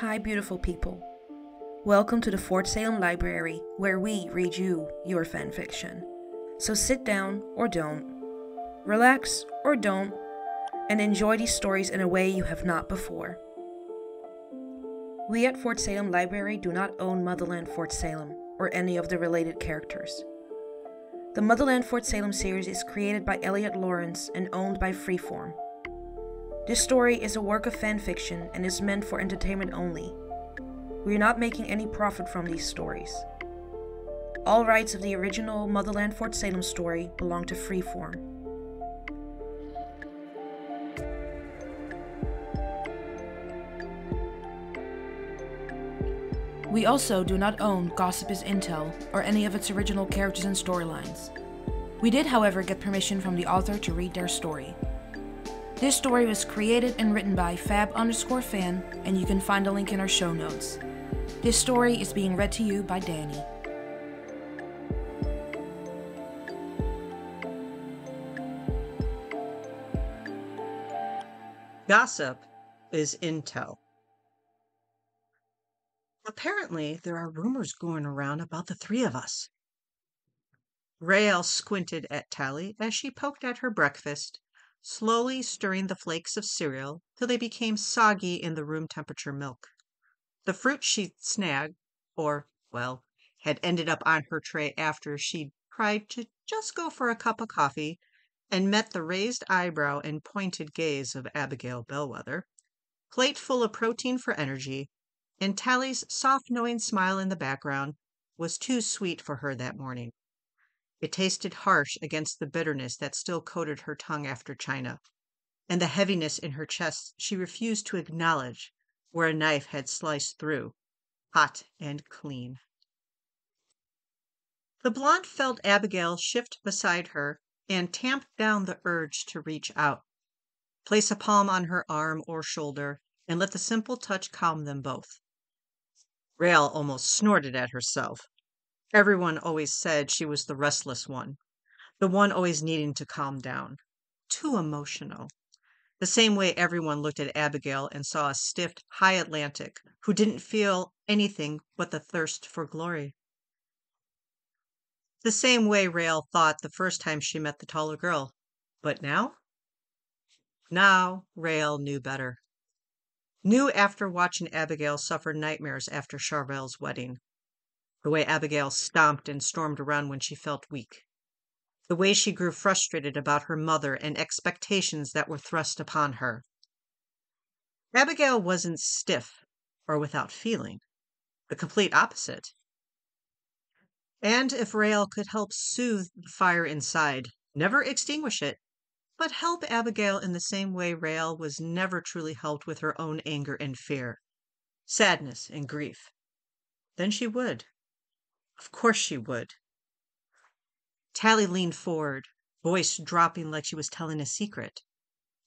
Hi, beautiful people. Welcome to the Fort Salem Library, where we read you your fan fiction. So sit down or don't, relax or don't, and enjoy these stories in a way you have not before. We at Fort Salem Library do not own Motherland Fort Salem or any of the related characters. The Motherland Fort Salem series is created by Elliot Lawrence and owned by Freeform. This story is a work of fan fiction and is meant for entertainment only. We are not making any profit from these stories. All rights of the original Motherland Fort Salem story belong to Freeform. We also do not own Gossip is Intel or any of its original characters and storylines. We did, however, get permission from the author to read their story. This story was created and written by fab underscore fan, and you can find a link in our show notes. This story is being read to you by Dani. Gossip is intel. Apparently, there are rumors going around about the three of us. Raelle squinted at Tally as she poked at her breakfast, slowly stirring the flakes of cereal till they became soggy in the room temperature milk. The fruit she'd snagged, or, well, had ended up on her tray after she'd tried to just go for a cup of coffee and met the raised eyebrow and pointed gaze of Abigail Bellwether, plate full of protein for energy, and Tally's soft knowing smile in the background was too sweet for her that morning. It tasted harsh against the bitterness that still coated her tongue after China, and the heaviness in her chest she refused to acknowledge where a knife had sliced through, hot and clean. The blonde felt Abigail shift beside her and tamp down the urge to reach out, place a palm on her arm or shoulder, and let the simple touch calm them both. Raelle almost snorted at herself. Everyone always said she was the restless one, the one always needing to calm down. Too emotional. The same way everyone looked at Abigail and saw a stiff, high Atlantic who didn't feel anything but the thirst for glory. The same way Raelle thought the first time she met the taller girl. But now? Now Raelle knew better. Knew after watching Abigail suffer nightmares after Charvel's wedding the way Abigail stomped and stormed around when she felt weak, the way she grew frustrated about her mother and expectations that were thrust upon her. Abigail wasn't stiff or without feeling, the complete opposite. And if Raelle could help soothe the fire inside, never extinguish it, but help Abigail in the same way Raelle was never truly helped with her own anger and fear, sadness and grief, then she would. Of course she would. Tally leaned forward, voice dropping like she was telling a secret.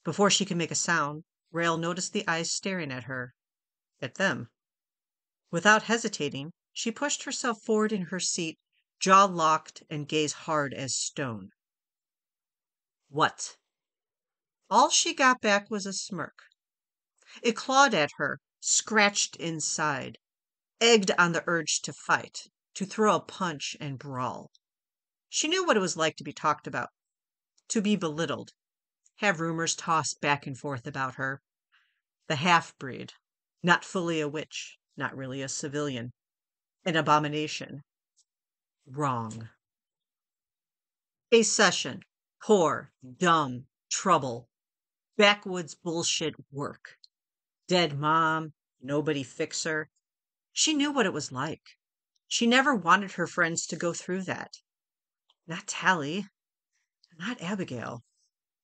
Before she could make a sound, Raelle noticed the eyes staring at her, at them. Without hesitating, she pushed herself forward in her seat, jaw locked and gaze hard as stone. What? All she got back was a smirk. It clawed at her, scratched inside, egged on the urge to fight to throw a punch and brawl. She knew what it was like to be talked about, to be belittled, have rumors tossed back and forth about her. The half breed, not fully a witch, not really a civilian, an abomination. Wrong. A session, poor, dumb, trouble, backwoods bullshit work. Dead mom, nobody fix her. She knew what it was like. She never wanted her friends to go through that. Not Tally. Not Abigail.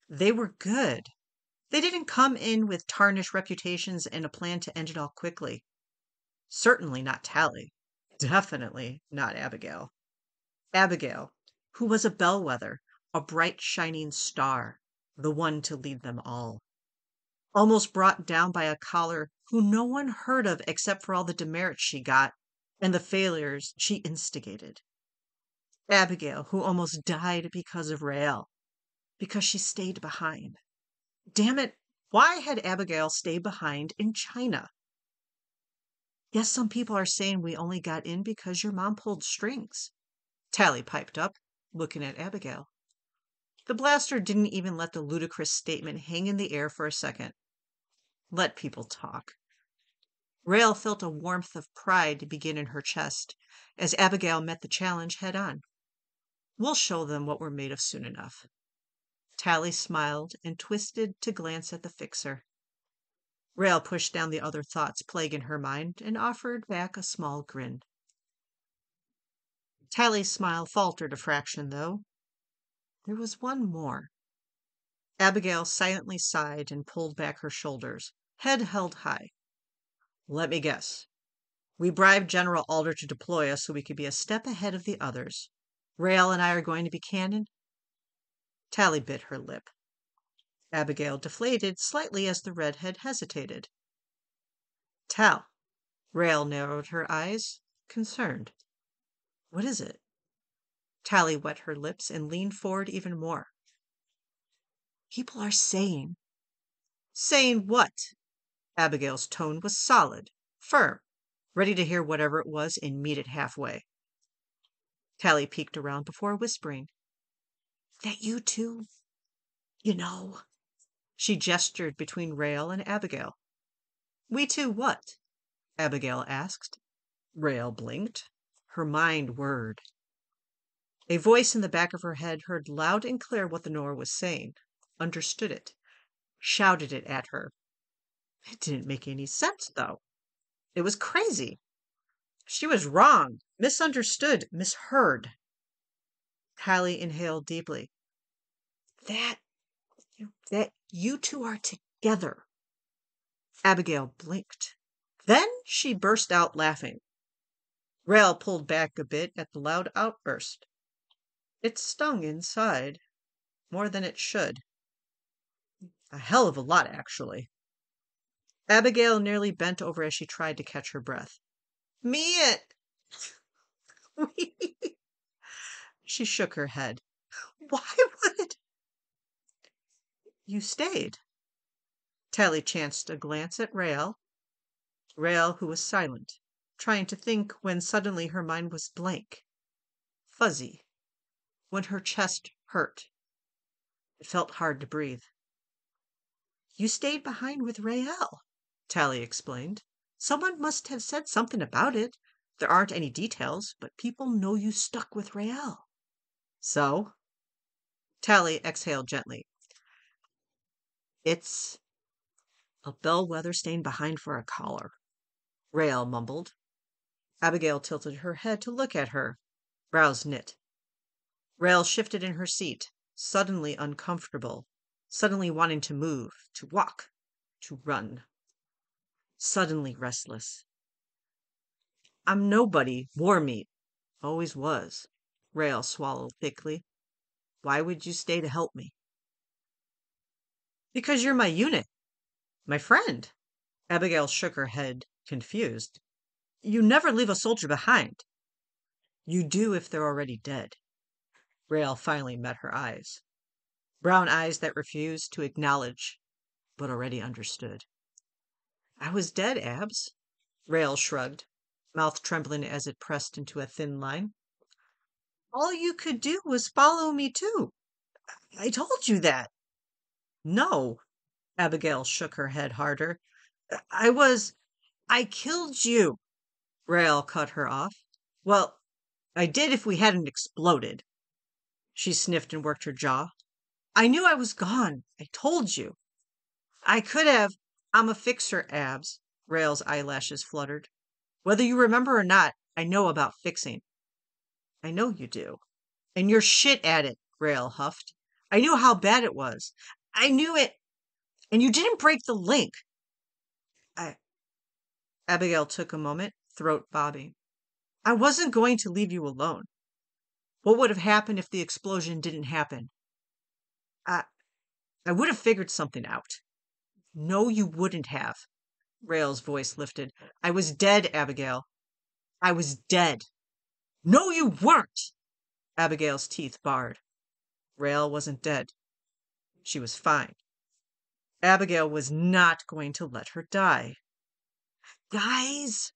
They were good. They didn't come in with tarnished reputations and a plan to end it all quickly. Certainly not Tally. Definitely not Abigail. Abigail, who was a bellwether, a bright shining star, the one to lead them all. Almost brought down by a Collar who no one heard of except for all the demerits she got and the failures she instigated. Abigail, who almost died because of Raelle, because she stayed behind. Damn it, why had Abigail stayed behind in China? Yes, some people are saying we only got in because your mom pulled strings. Tally piped up, looking at Abigail. The blaster didn't even let the ludicrous statement hang in the air for a second. Let people talk. Raelle felt a warmth of pride begin in her chest as Abigail met the challenge head on. We'll show them what we're made of soon enough. Tally smiled and twisted to glance at the fixer. Raelle pushed down the other thoughts plaguing her mind and offered back a small grin. Tally's smile faltered a fraction, though. There was one more. Abigail silently sighed and pulled back her shoulders, head held high. Let me guess. We bribed General Alder to deploy us so we could be a step ahead of the others. Raelle and I are going to be cannon? Tally bit her lip. Abigail deflated slightly as the redhead hesitated. Tal. Raelle narrowed her eyes, concerned. What is it? Tally wet her lips and leaned forward even more. People are saying. Saying what? Abigail's tone was solid, firm, ready to hear whatever it was and meet it halfway. Tally peeked around before whispering, That you two, you know. She gestured between Raelle and Abigail. We two what? Abigail asked. Raelle blinked. Her mind whirred. A voice in the back of her head heard loud and clear what the Nora was saying, understood it, shouted it at her. It didn't make any sense, though. It was crazy. She was wrong, misunderstood, misheard. Tally inhaled deeply. That that you two are together. Abigail blinked. Then she burst out laughing. Raelle pulled back a bit at the loud outburst. It stung inside, more than it should. A hell of a lot, actually. Abigail nearly bent over as she tried to catch her breath. Me it! she shook her head. Why would you stayed? Tally chanced a glance at Raelle. Raelle, who was silent, trying to think when suddenly her mind was blank, fuzzy, when her chest hurt. It felt hard to breathe. You stayed behind with Raelle. Tally explained. Someone must have said something about it. There aren't any details, but people know you stuck with Raelle. So? Tally exhaled gently. It's a bellwether staying behind for a collar. Raelle mumbled. Abigail tilted her head to look at her, brows knit. Raelle shifted in her seat, suddenly uncomfortable, suddenly wanting to move, to walk, to run suddenly restless. I'm nobody, war meat. Always was. Raelle swallowed thickly. Why would you stay to help me? Because you're my unit. My friend. Abigail shook her head, confused. You never leave a soldier behind. You do if they're already dead. Raelle finally met her eyes. Brown eyes that refused to acknowledge, but already understood. I was dead, Abs. Raelle shrugged, mouth trembling as it pressed into a thin line. All you could do was follow me, too. I told you that. No. Abigail shook her head harder. I was. I killed you. Raelle cut her off. Well, I did if we hadn't exploded. She sniffed and worked her jaw. I knew I was gone. I told you. I could have. I'm a fixer, Abs. Raelle's eyelashes fluttered. Whether you remember or not, I know about fixing. I know you do. And you're shit at it, Raelle huffed. I knew how bad it was. I knew it. And you didn't break the link. I. Abigail took a moment, throat bobbing. I wasn't going to leave you alone. What would have happened if the explosion didn't happen? I. I would have figured something out. No, you wouldn't have. Raelle's voice lifted. I was dead, Abigail. I was dead. No, you weren't. Abigail's teeth barred. Raelle wasn't dead. She was fine. Abigail was not going to let her die. Guys,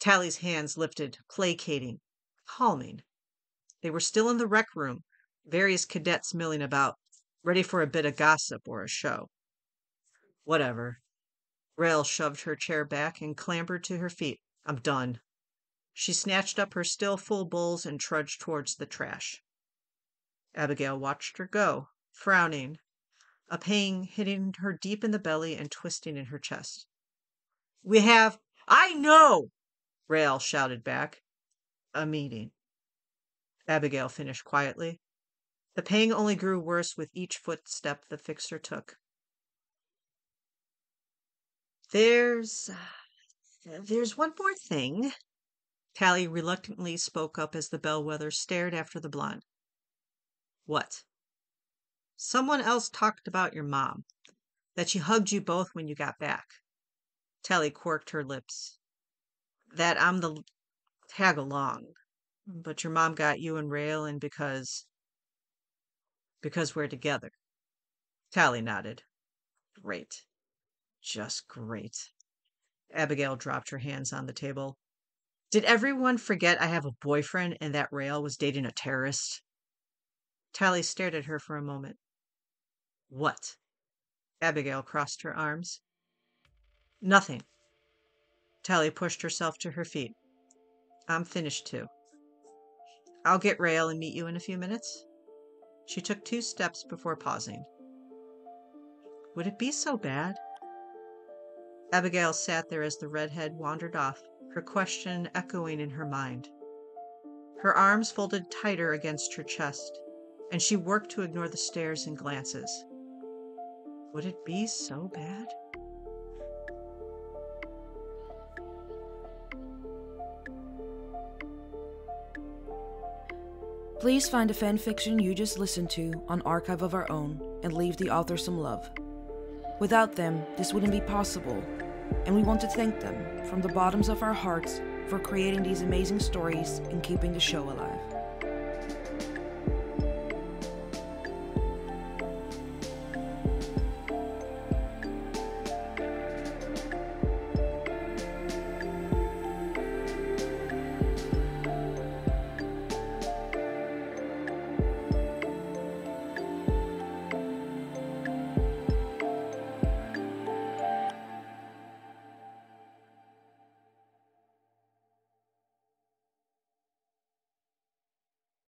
Tally's hands lifted, placating, calming. They were still in the rec room, various cadets milling about, ready for a bit of gossip or a show. Whatever. Raelle shoved her chair back and clambered to her feet. I'm done. She snatched up her still full bowls and trudged towards the trash. Abigail watched her go, frowning, a pang hitting her deep in the belly and twisting in her chest. We have. I know! Raelle shouted back. A meeting. Abigail finished quietly. The pang only grew worse with each footstep the fixer took. There's. Uh, there's one more thing. Tally reluctantly spoke up as the bellwether stared after the blonde. What? Someone else talked about your mom, that she hugged you both when you got back. Tally quirked her lips. That I'm the tag along, but your mom got you and Raelle in because. because we're together. Tally nodded. Great. Just great. Abigail dropped her hands on the table. Did everyone forget I have a boyfriend and that Raelle was dating a terrorist? Tally stared at her for a moment. What? Abigail crossed her arms. Nothing. Tally pushed herself to her feet. I'm finished too. I'll get Raelle and meet you in a few minutes. She took two steps before pausing. Would it be so bad? Abigail sat there as the redhead wandered off, her question echoing in her mind. Her arms folded tighter against her chest, and she worked to ignore the stares and glances. Would it be so bad? Please find the fanfiction you just listened to on Archive of Our Own and leave the author some love. Without them, this wouldn't be possible, and we want to thank them from the bottoms of our hearts for creating these amazing stories and keeping the show alive.